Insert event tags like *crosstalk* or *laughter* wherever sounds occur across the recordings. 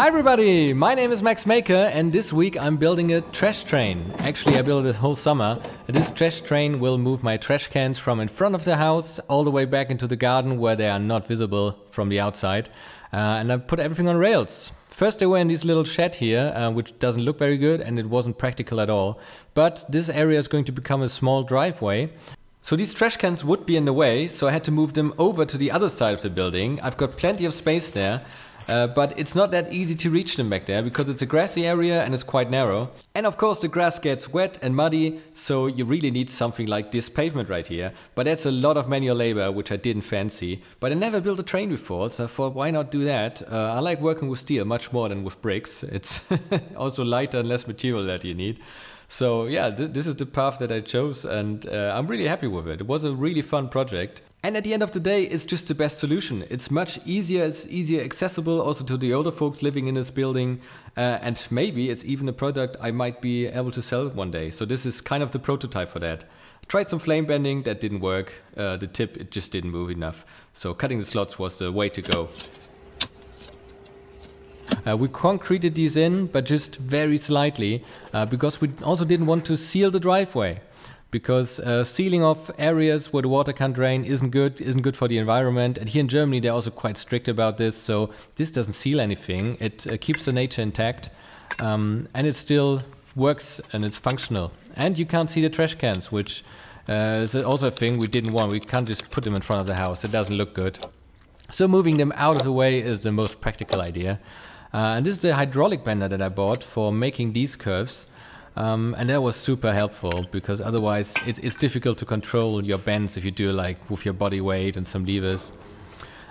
Hi everybody, my name is Max Maker and this week I'm building a trash train. Actually I built it whole summer. This trash train will move my trash cans from in front of the house all the way back into the garden where they are not visible from the outside. Uh, and I put everything on rails. First they were in this little shed here, uh, which doesn't look very good and it wasn't practical at all. But this area is going to become a small driveway. So these trash cans would be in the way, so I had to move them over to the other side of the building. I've got plenty of space there. Uh, but it's not that easy to reach them back there because it's a grassy area and it's quite narrow. And of course the grass gets wet and muddy, so you really need something like this pavement right here. But that's a lot of manual labor, which I didn't fancy. But I never built a train before, so I thought why not do that? Uh, I like working with steel much more than with bricks. It's *laughs* also lighter and less material that you need. So yeah, th this is the path that I chose and uh, I'm really happy with it. It was a really fun project. And at the end of the day, it's just the best solution. It's much easier, it's easier accessible also to the older folks living in this building. Uh, and maybe it's even a product I might be able to sell one day. So this is kind of the prototype for that. I tried some flame bending, that didn't work. Uh, the tip, it just didn't move enough. So cutting the slots was the way to go. Uh, we concreted these in, but just very slightly, uh, because we also didn't want to seal the driveway because uh, sealing off areas where the water can't drain isn't good, isn't good for the environment. And here in Germany, they're also quite strict about this. So this doesn't seal anything. It uh, keeps the nature intact, um, and it still works and it's functional. And you can't see the trash cans, which uh, is also a thing we didn't want. We can't just put them in front of the house. It doesn't look good. So moving them out of the way is the most practical idea. Uh, and this is the hydraulic bender that I bought for making these curves. Um, and that was super helpful because otherwise it, it's difficult to control your bends if you do like with your body weight and some levers.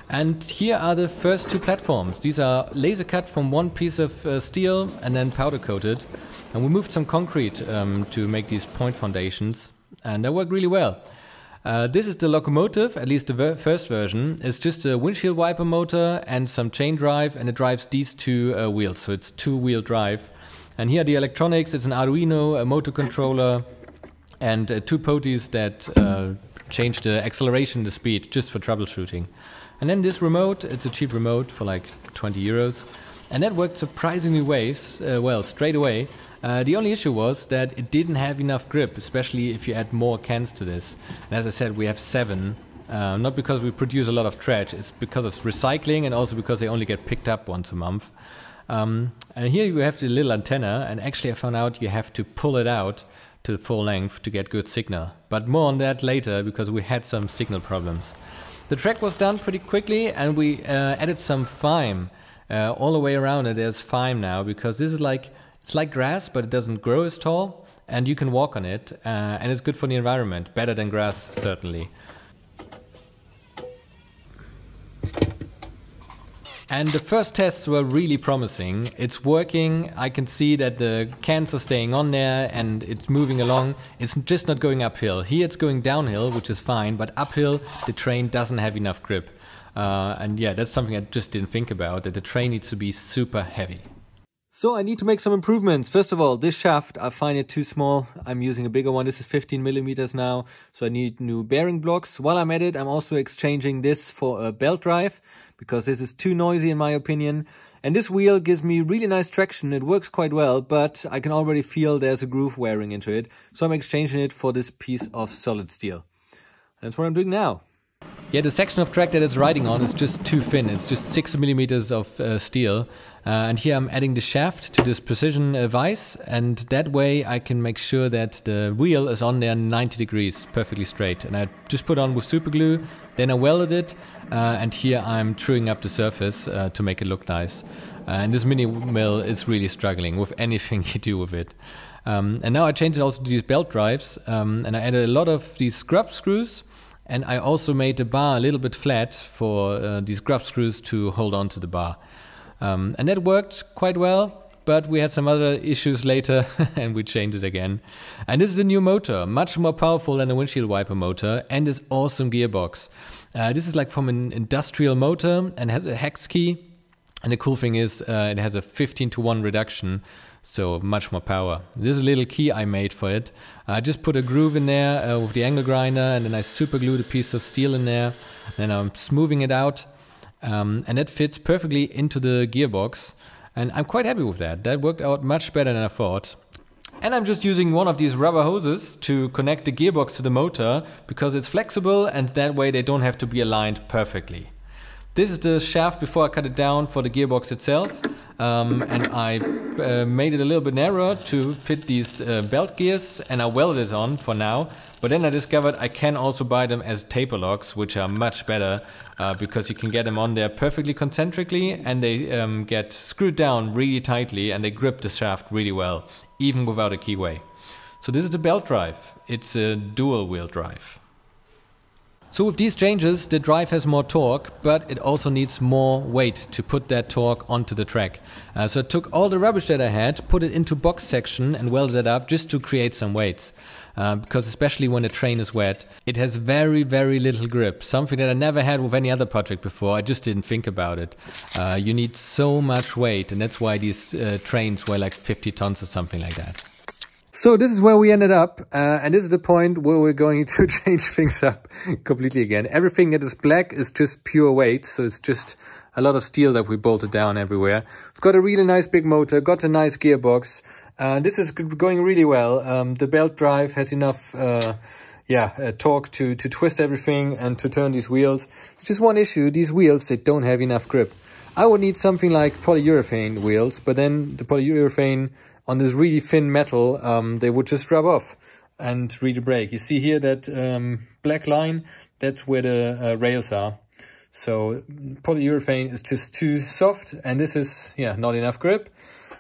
And here are the first two platforms. These are laser cut from one piece of uh, steel and then powder coated. And we moved some concrete um, to make these point foundations and they work really well. Uh, this is the locomotive, at least the ver first version. It's just a windshield wiper motor and some chain drive and it drives these two uh, wheels. So it's two wheel drive. And here are the electronics. It's an Arduino, a motor controller, and uh, two POTIs that uh, change the acceleration, the speed, just for troubleshooting. And then this remote, it's a cheap remote for like 20 euros. And that worked surprisingly ways, uh, well, straight away. Uh, the only issue was that it didn't have enough grip, especially if you add more cans to this. And as I said, we have seven. Uh, not because we produce a lot of trash, it's because of recycling and also because they only get picked up once a month. Um, and here you have the little antenna, and actually I found out you have to pull it out to the full length to get good signal. But more on that later because we had some signal problems. The track was done pretty quickly and we uh, added some thyme uh, all the way around and there's thyme now because this is like, it's like grass but it doesn't grow as tall and you can walk on it uh, and it's good for the environment, better than grass certainly. And the first tests were really promising. It's working. I can see that the cans are staying on there and it's moving along. It's just not going uphill. Here it's going downhill, which is fine, but uphill the train doesn't have enough grip. Uh, and yeah, that's something I just didn't think about, that the train needs to be super heavy. So I need to make some improvements. First of all, this shaft, I find it too small. I'm using a bigger one. This is 15 millimeters now. So I need new bearing blocks. While I'm at it, I'm also exchanging this for a belt drive because this is too noisy in my opinion. And this wheel gives me really nice traction, it works quite well, but I can already feel there's a groove wearing into it, so I'm exchanging it for this piece of solid steel. That's what I'm doing now. Yeah, the section of track that it's riding on is just too thin. It's just six millimeters of uh, steel. Uh, and here I'm adding the shaft to this precision uh, vise. And that way I can make sure that the wheel is on there 90 degrees, perfectly straight. And I just put on with super glue, then I welded it. Uh, and here I'm truing up the surface uh, to make it look nice. Uh, and this mini mill is really struggling with anything *laughs* you do with it. Um, and now I changed it also to these belt drives. Um, and I added a lot of these grub screws and I also made the bar a little bit flat for uh, these grub screws to hold on to the bar. Um, and that worked quite well, but we had some other issues later *laughs* and we changed it again. And this is a new motor, much more powerful than a windshield wiper motor and this awesome gearbox. Uh, this is like from an industrial motor and has a hex key. And the cool thing is uh, it has a 15 to 1 reduction so much more power. This is a little key I made for it. I just put a groove in there uh, with the angle grinder and then I super glued a piece of steel in there. And I'm smoothing it out um, and that fits perfectly into the gearbox. And I'm quite happy with that. That worked out much better than I thought. And I'm just using one of these rubber hoses to connect the gearbox to the motor because it's flexible and that way they don't have to be aligned perfectly. This is the shaft before I cut it down for the gearbox itself. Um, and I uh, made it a little bit narrower to fit these uh, belt gears and I welded it on for now. But then I discovered I can also buy them as taper locks, which are much better uh, because you can get them on there perfectly concentrically and they um, get screwed down really tightly and they grip the shaft really well, even without a keyway. So this is the belt drive. It's a dual wheel drive. So with these changes, the drive has more torque, but it also needs more weight to put that torque onto the track. Uh, so I took all the rubbish that I had, put it into box section and welded it up just to create some weights. Uh, because especially when the train is wet, it has very, very little grip. Something that I never had with any other project before. I just didn't think about it. Uh, you need so much weight, and that's why these uh, trains weigh like 50 tons or something like that. So this is where we ended up, uh, and this is the point where we're going to *laughs* change things up completely again. Everything that is black is just pure weight, so it's just a lot of steel that we bolted down everywhere. We've got a really nice big motor, got a nice gearbox. Uh, this is going really well. Um, the belt drive has enough, uh, yeah, uh, torque to, to twist everything and to turn these wheels. It's just one issue, these wheels, they don't have enough grip. I would need something like polyurethane wheels, but then the polyurethane on this really thin metal, um, they would just rub off and really break. You see here that um, black line, that's where the uh, rails are. So polyurethane is just too soft and this is yeah not enough grip.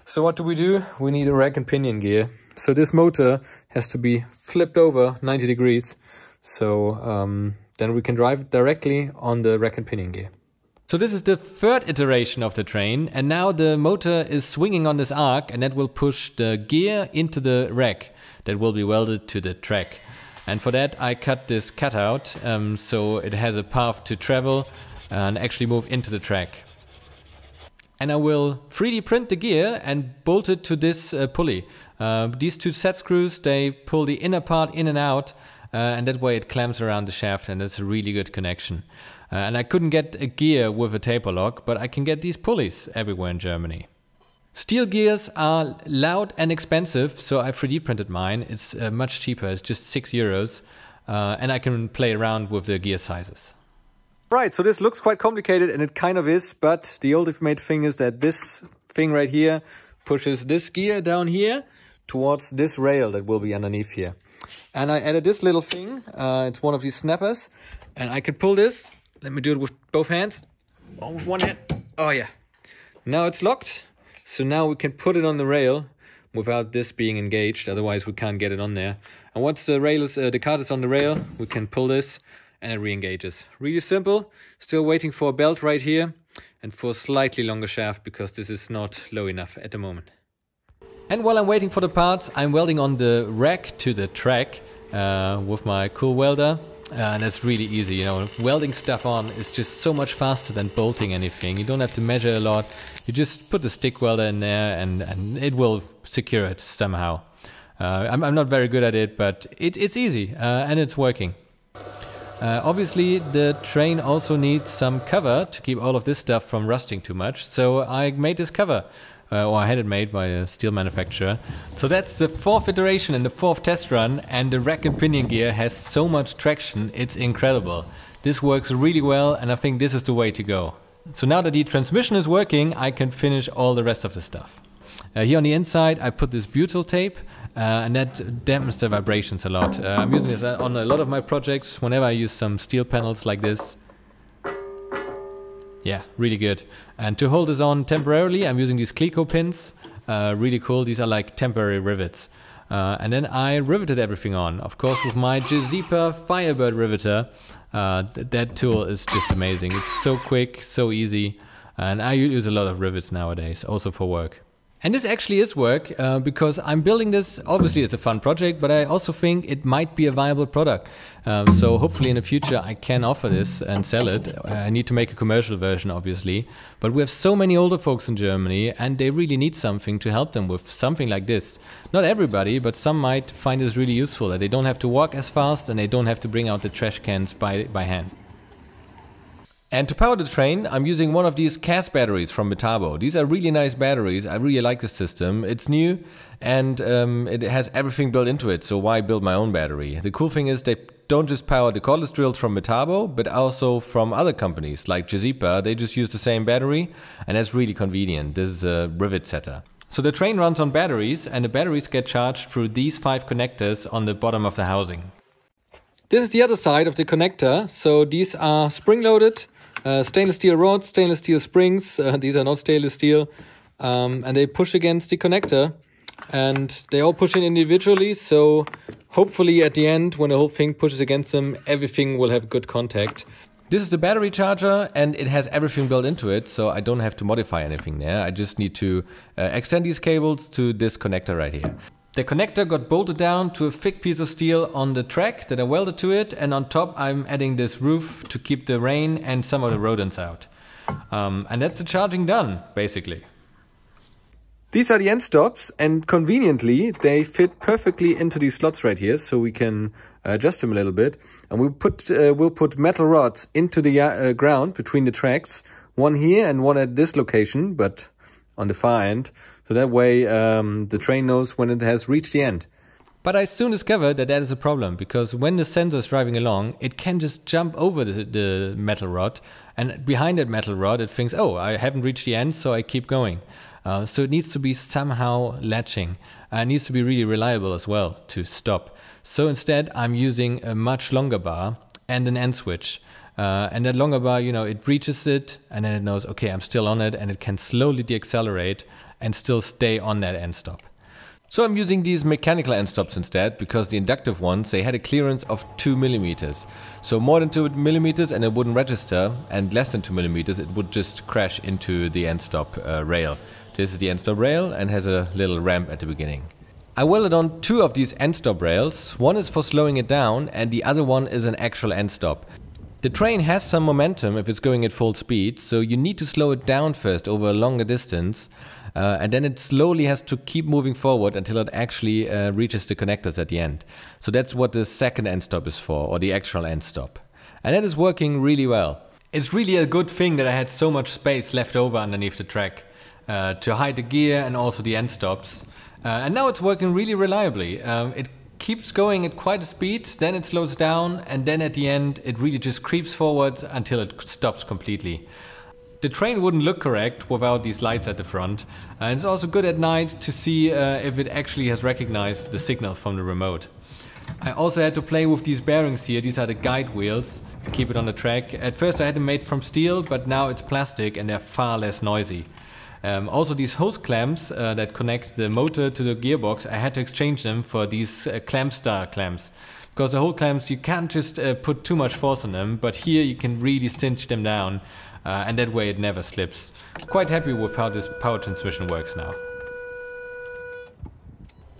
So what do we do? We need a rack and pinion gear. So this motor has to be flipped over 90 degrees. So um, then we can drive directly on the rack and pinion gear. So this is the third iteration of the train and now the motor is swinging on this arc and that will push the gear into the rack that will be welded to the track. And for that I cut this cutout um, so it has a path to travel and actually move into the track. And I will 3D print the gear and bolt it to this uh, pulley. Uh, these two set screws, they pull the inner part in and out uh, and that way it clamps around the shaft and it's a really good connection. Uh, and I couldn't get a gear with a taper lock, but I can get these pulleys everywhere in Germany. Steel gears are loud and expensive, so I 3D printed mine. It's uh, much cheaper, it's just 6 euros, uh, and I can play around with the gear sizes. Right, so this looks quite complicated, and it kind of is, but the old ultimate thing is that this thing right here pushes this gear down here towards this rail that will be underneath here. And I added this little thing, uh, it's one of these snappers, and I can pull this let me do it with both hands. Oh, with one hand. Oh, yeah. Now it's locked. So now we can put it on the rail without this being engaged. Otherwise, we can't get it on there. And once the rail is, uh, the cart is on the rail, we can pull this and it re-engages. Really simple. Still waiting for a belt right here and for a slightly longer shaft because this is not low enough at the moment. And while I'm waiting for the parts, I'm welding on the rack to the track uh, with my cool welder. Uh, and it's really easy, you know, welding stuff on is just so much faster than bolting anything. You don't have to measure a lot. You just put the stick welder in there and, and it will secure it somehow. Uh, I'm, I'm, not very good at it, but it, it's easy uh, and it's working. Uh, obviously, the train also needs some cover to keep all of this stuff from rusting too much. So I made this cover uh, or I had it made by a steel manufacturer. So that's the fourth iteration and the fourth test run, and the rack and pinion gear has so much traction, it's incredible. This works really well, and I think this is the way to go. So now that the transmission is working, I can finish all the rest of the stuff. Uh, here on the inside, I put this butyl tape, uh, and that dampens the vibrations a lot. Uh, I'm using this on a lot of my projects. Whenever I use some steel panels like this, yeah, really good. And to hold this on temporarily, I'm using these Cleco pins. Uh, really cool. These are like temporary rivets. Uh, and then I riveted everything on, of course, with my Gesipa Firebird riveter. Uh, th that tool is just amazing. It's so quick, so easy. And I use a lot of rivets nowadays, also for work. And this actually is work uh, because I'm building this. Obviously, it's a fun project, but I also think it might be a viable product. Um, so hopefully in the future I can offer this and sell it. Uh, I need to make a commercial version, obviously. But we have so many older folks in Germany and they really need something to help them with something like this. Not everybody, but some might find this really useful that they don't have to walk as fast and they don't have to bring out the trash cans by, by hand. And to power the train, I'm using one of these CAS batteries from Metabo. These are really nice batteries. I really like the system. It's new and um, it has everything built into it, so why build my own battery? The cool thing is they don't just power the cordless drills from Metabo, but also from other companies like Gesipa. They just use the same battery and that's really convenient. This is a rivet setter. So the train runs on batteries and the batteries get charged through these five connectors on the bottom of the housing. This is the other side of the connector. So these are spring loaded uh, stainless steel rods, stainless steel springs. Uh, *laughs* these are not stainless steel. Um, and they push against the connector and they all push in individually. So hopefully at the end, when the whole thing pushes against them, everything will have good contact. This is the battery charger and it has everything built into it, so I don't have to modify anything there. I just need to uh, extend these cables to this connector right here. The connector got bolted down to a thick piece of steel on the track that I welded to it and on top I'm adding this roof to keep the rain and some of the rodents out. Um, and that's the charging done, basically. These are the end stops and conveniently they fit perfectly into these slots right here so we can adjust them a little bit. And we'll put, uh, we'll put metal rods into the uh, ground between the tracks, one here and one at this location, but on the far end. So that way um, the train knows when it has reached the end. But I soon discovered that that is a problem because when the sensor is driving along, it can just jump over the, the, metal rod, and behind that metal rod, it thinks, "Oh, I haven't reached the end, so I keep going." Uh, so it needs to be somehow latching. It needs to be really reliable as well to stop. So instead, I'm using a much longer bar and an end switch. Uh, and that longer bar, you know, it reaches it and then it knows, okay, I'm still on it, and it can slowly deaccelerate and still stay on that end stop. So I'm using these mechanical end stops instead because the inductive ones, they had a clearance of 2 millimeters. So more than 2 millimeters and it wouldn't register and less than 2 millimeters it would just crash into the end stop uh, rail. This is the end stop rail and has a little ramp at the beginning. I welded on two of these end stop rails. One is for slowing it down and the other one is an actual end stop. The train has some momentum if it's going at full speed, so you need to slow it down first over a longer distance, uh, and then it slowly has to keep moving forward until it actually uh, reaches the connectors at the end. So that's what the second end stop is for, or the actual end stop. And that is working really well. It's really a good thing that I had so much space left over underneath the track uh, to hide the gear and also the end stops. Uh, and now it's working really reliably. Um, it keeps going at quite a speed, then it slows down, and then at the end it really just creeps forward until it stops completely. The train wouldn't look correct without these lights at the front, and it's also good at night to see uh, if it actually has recognized the signal from the remote. I also had to play with these bearings here, these are the guide wheels, to keep it on the track. At first I had them made from steel, but now it's plastic and they're far less noisy. Um, also these hose clamps uh, that connect the motor to the gearbox, I had to exchange them for these uh, Clamp-Star clamps. Because the whole clamps, you can't just uh, put too much force on them, but here you can really cinch them down uh, and that way it never slips. Quite happy with how this power transmission works now.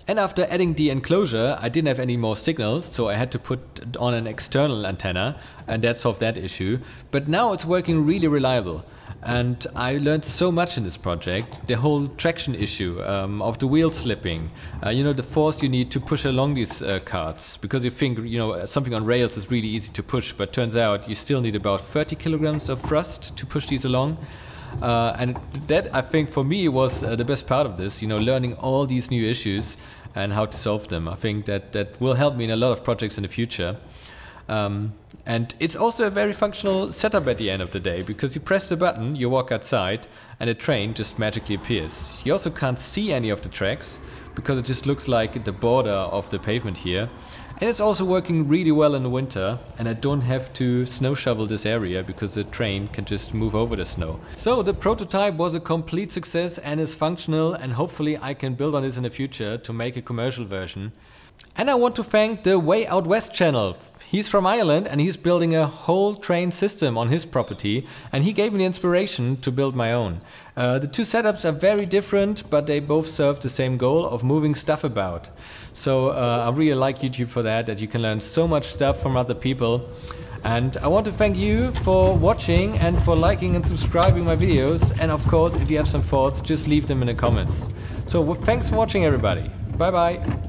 And after adding the enclosure, I didn't have any more signals, so I had to put on an external antenna, and that solved that issue. But now it's working really reliable. And I learned so much in this project. The whole traction issue um, of the wheel slipping, uh, you know, the force you need to push along these uh, carts. Because you think, you know, something on rails is really easy to push, but turns out you still need about 30 kilograms of thrust to push these along. Uh, and that, I think, for me was uh, the best part of this, you know, learning all these new issues and how to solve them. I think that that will help me in a lot of projects in the future. Um, and it's also a very functional setup at the end of the day because you press the button, you walk outside, and a train just magically appears. You also can't see any of the tracks because it just looks like the border of the pavement here. And it's also working really well in the winter and I don't have to snow shovel this area because the train can just move over the snow. So the prototype was a complete success and is functional and hopefully I can build on this in the future to make a commercial version. And I want to thank the Way Out West channel He's from Ireland and he's building a whole train system on his property and he gave me the inspiration to build my own. Uh, the two setups are very different but they both serve the same goal of moving stuff about. So uh, I really like YouTube for that, that you can learn so much stuff from other people. And I want to thank you for watching and for liking and subscribing my videos. And of course, if you have some thoughts, just leave them in the comments. So thanks for watching everybody. Bye bye.